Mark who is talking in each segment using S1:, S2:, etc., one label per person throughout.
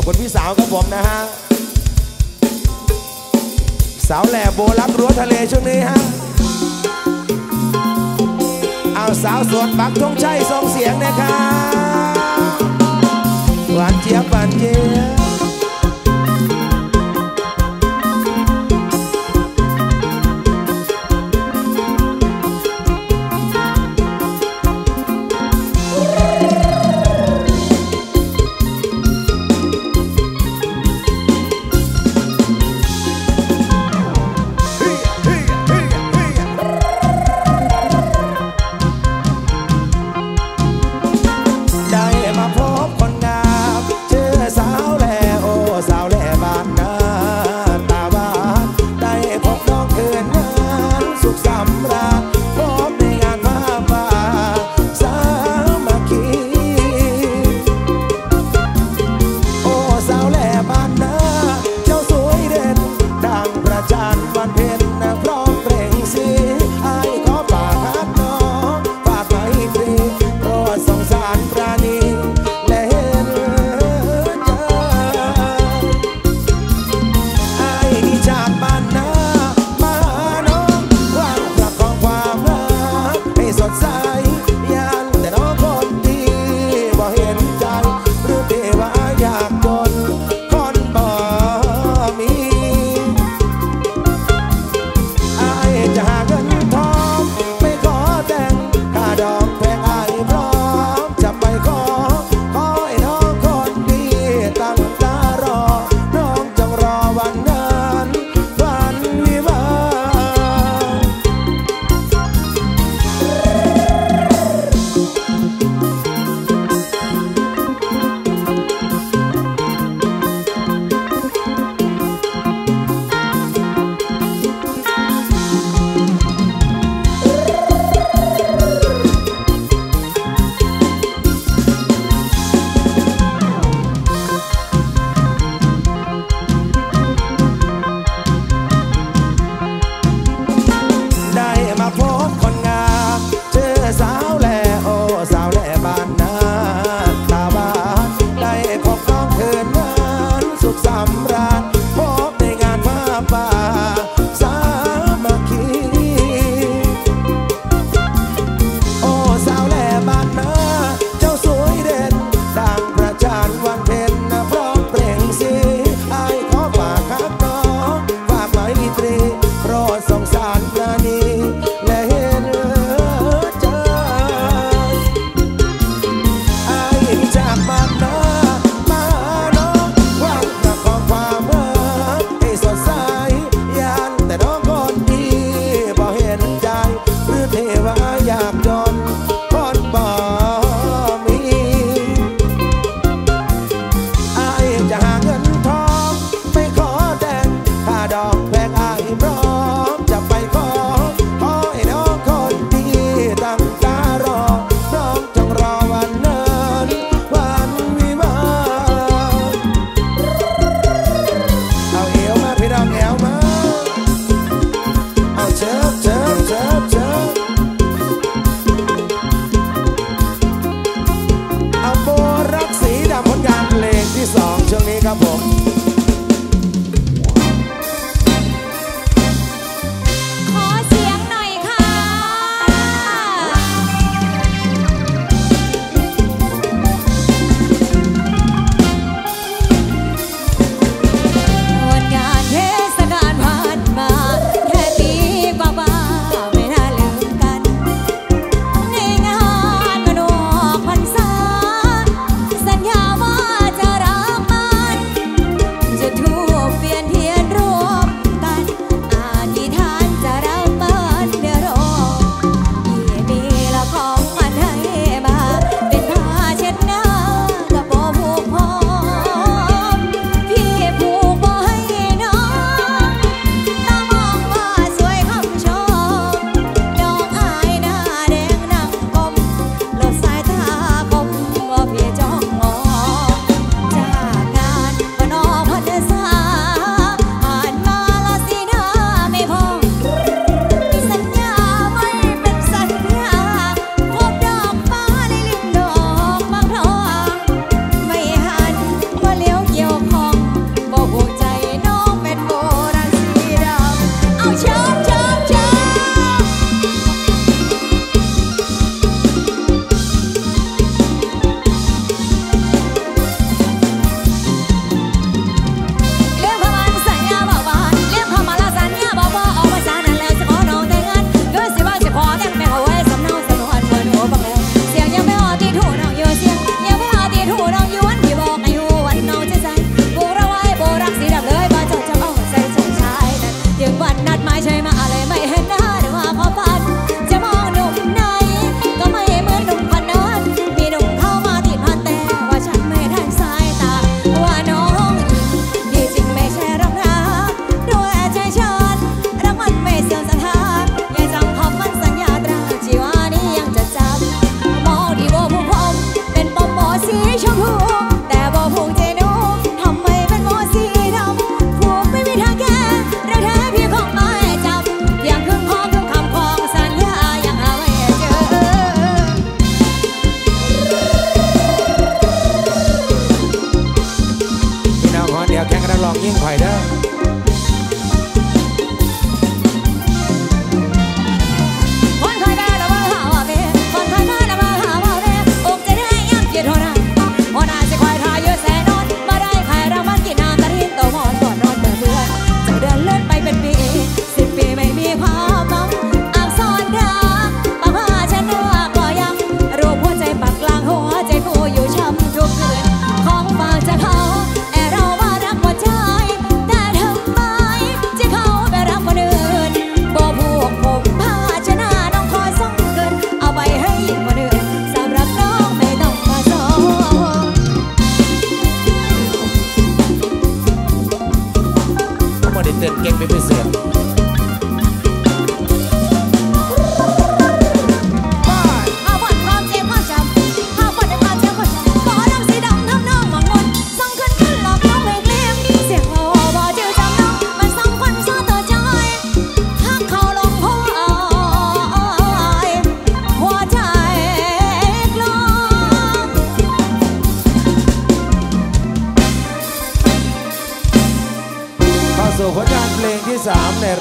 S1: ขอบคุณพี่สาวครับผมนะฮะ สาวแหล่โบรับรั้วทะเลช่วงนี้ฮะ เอาสาวสวนปักทงชัยส่งเสียงนะครับหวานเจี๊ยบหวานเจี๊ยบ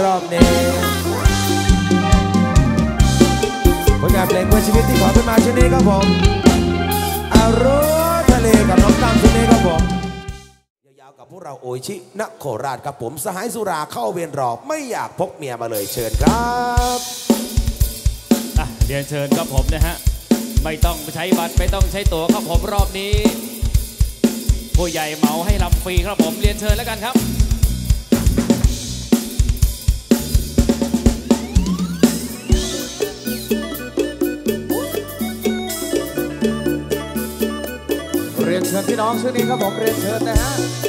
S1: รอบนี้ผลงานเพลงเพื่อชีวิตที่ขอเป็นมาช่นนี้ครับผม
S2: อารม
S1: ณ์ทะเลกับน้องตา
S3: มช่นนี้ครับผมยาวๆกับพวกเราโอชินโคราชครับผมสหายสุราเข้าเวียนรอบไม่อยากพกเมียมาเลยเชิญครับ
S4: อะเรียนเชิญครับผมนะฮะไม่ต้องใช้บัตรไม่ต้องใช้ตั๋วครับผมรอบนี้ ผู้ใหญ่เหมาให้รับฟรีครับผมเรียนเชิญแล้วกันครับ
S3: ชิญพี่น้องชื่อนี้ครับผมเรียนเชิญนะฮะ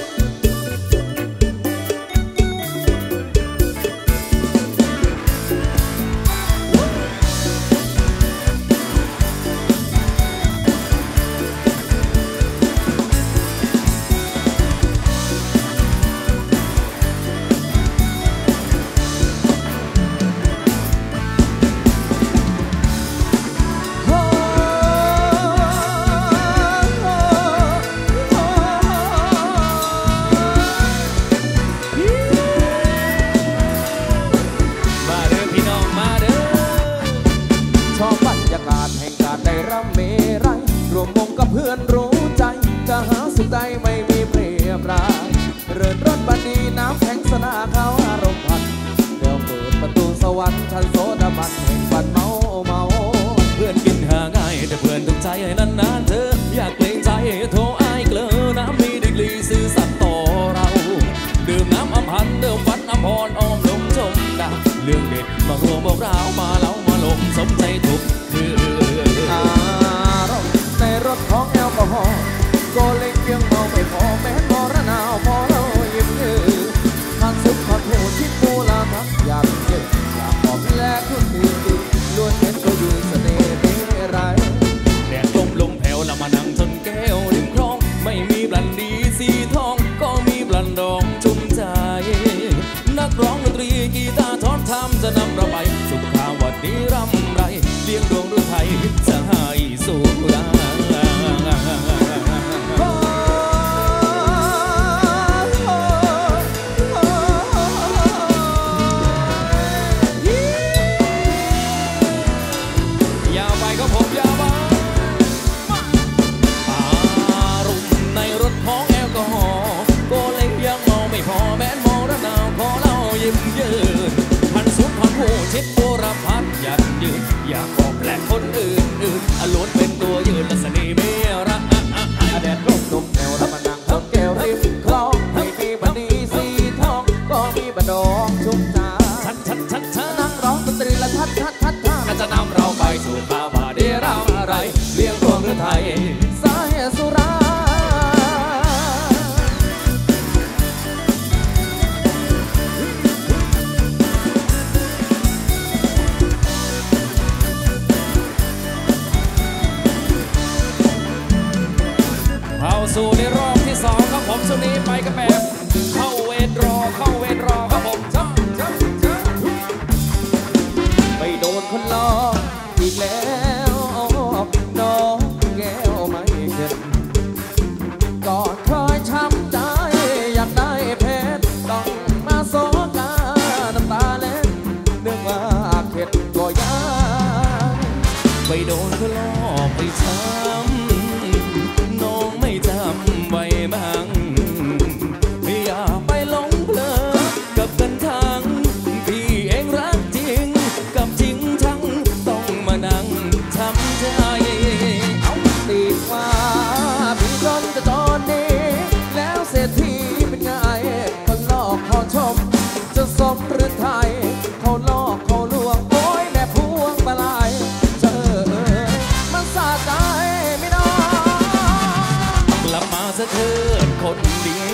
S3: สะเทื
S4: นค
S3: นดี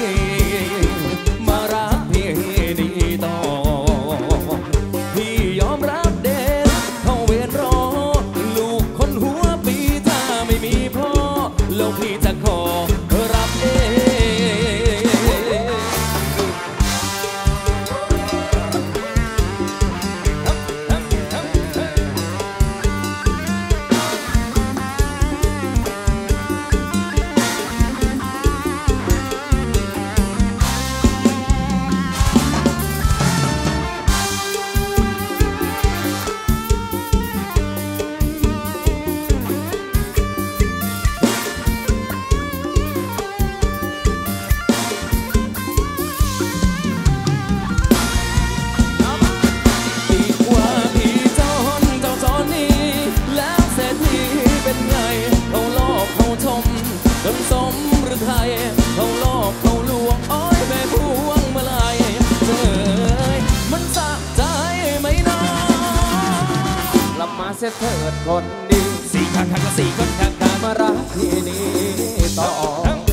S3: สี
S4: ยเถิดคน
S3: ดี สี่
S4: ข้างทาง
S3: ก็สี่คน
S4: ข้าง
S3: ทางมารั
S4: กที่นี้
S3: ต่อ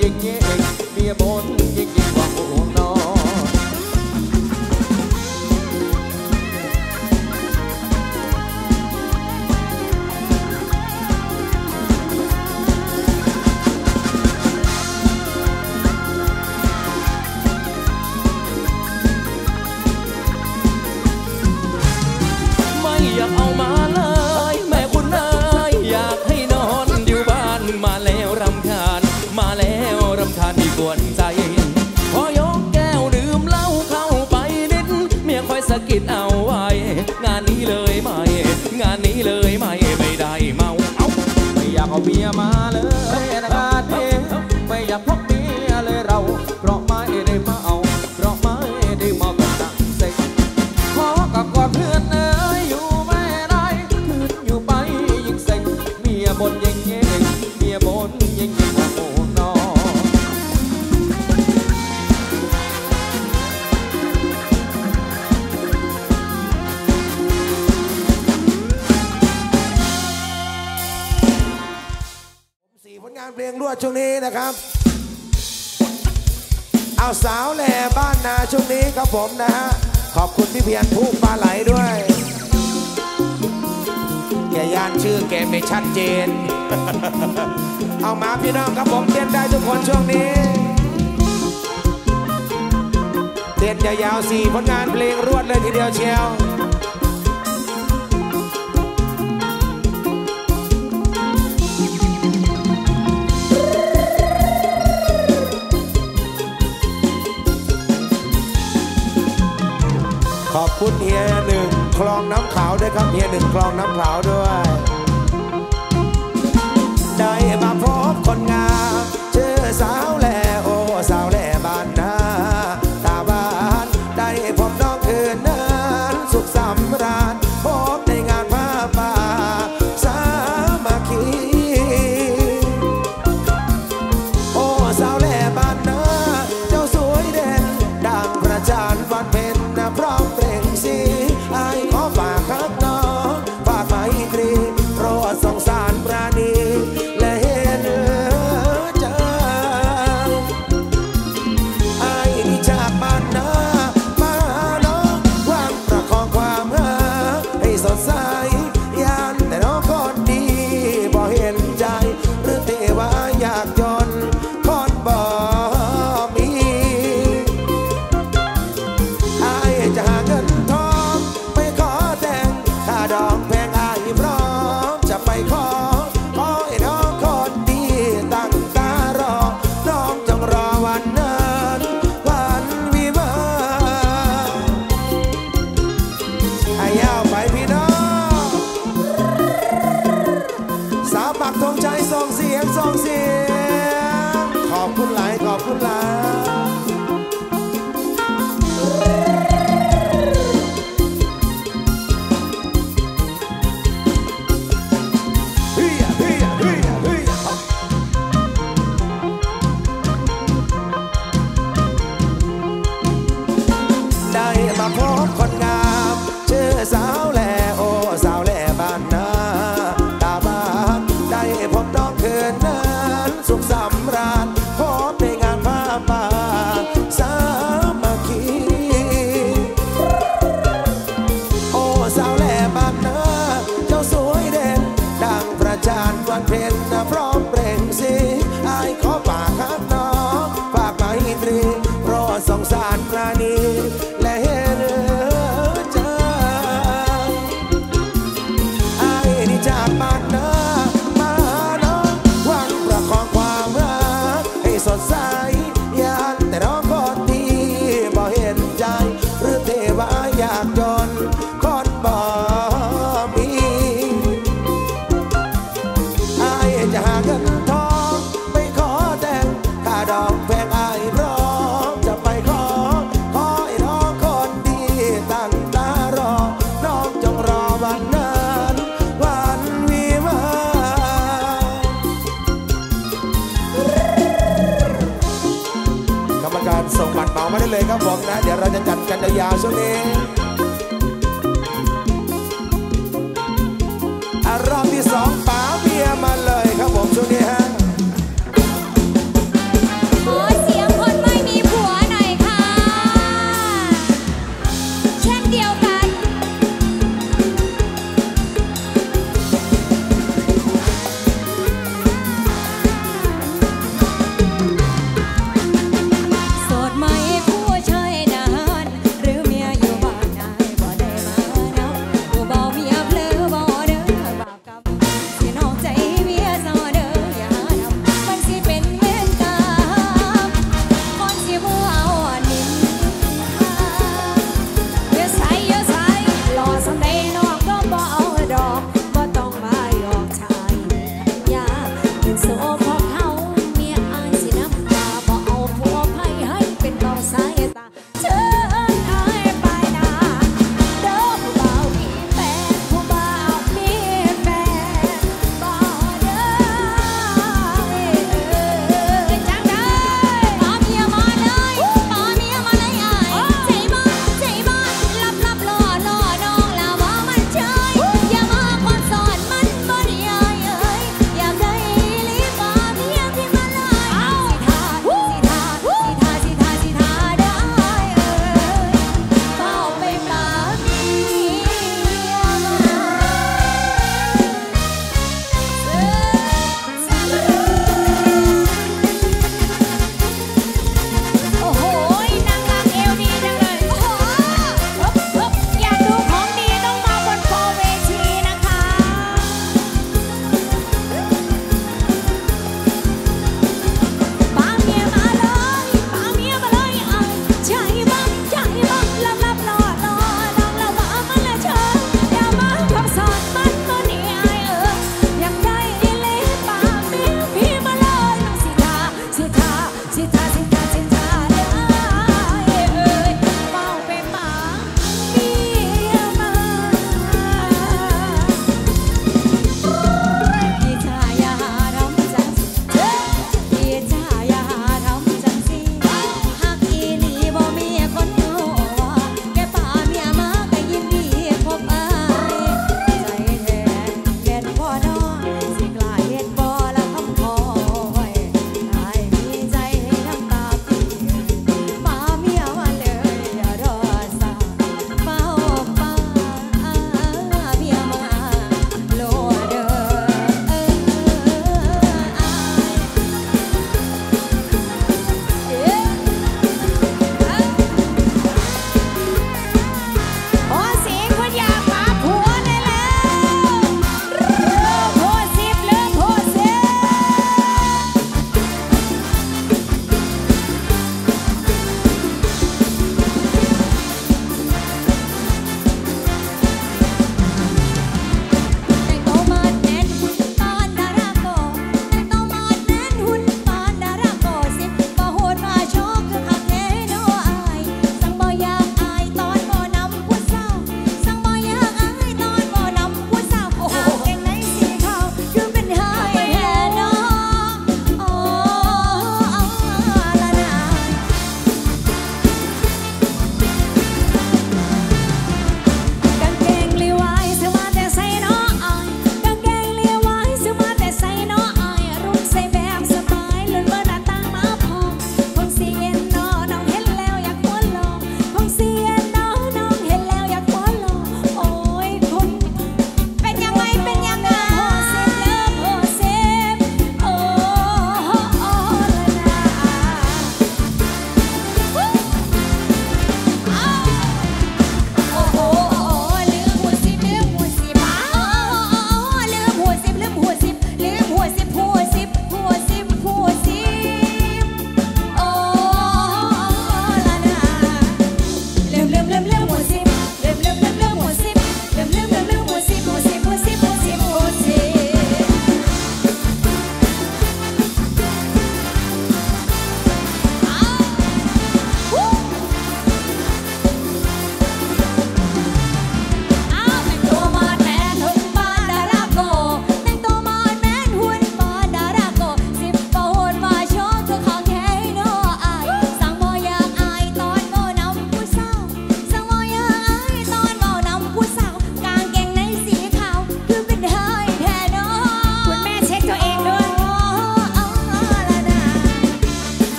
S3: ยิงยิงเมียบนยิงยิงหวั
S4: งห่วงนอ
S3: นไม่อยากเอา
S1: ช่วงนี้ครับผมนะฮะ ขอบคุณพี่เพียรผู้ปลาไหลด้วยแกย่านชื่อแกไม่ชัดเจน เอามาพี่น้องครับผมเต้นได้ทุกคนช่วงนี้ เต้นยาวๆสี่ผลงานเพลงรวดเลยทีเดียวเชียว
S3: ข
S1: อบคุณเฮียหนึ่งคลองน้ำขาวด้วยครับเฮียหนึ่งคลองน้ำขาวด้วย ได้มาพบคนงามเชื่อสาวแลโอสาวแล ปักธงใจส่งเสียงส่งเสี
S2: ยง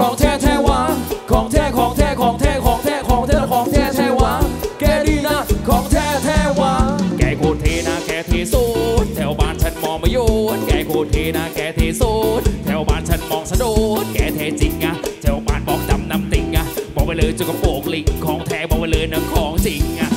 S4: ของแท้แท้วะของแท้ของแท้ของแท้ของแท้ของแท้ของแท้แท้วะแกดีนะของแท้แท้วะแกโคตรเทนะแกเทสูดแถวบ้านฉันมองมาโยนแกโคตรเทนะแกเทสูดแถวบ้านฉันมองสะดุดแกเทจริงอะแถวบ้านบอกดำนำติงอะบอกไปเลยจุกกระโปงลิงของแท้บอกไปเลยนังของจริงอะ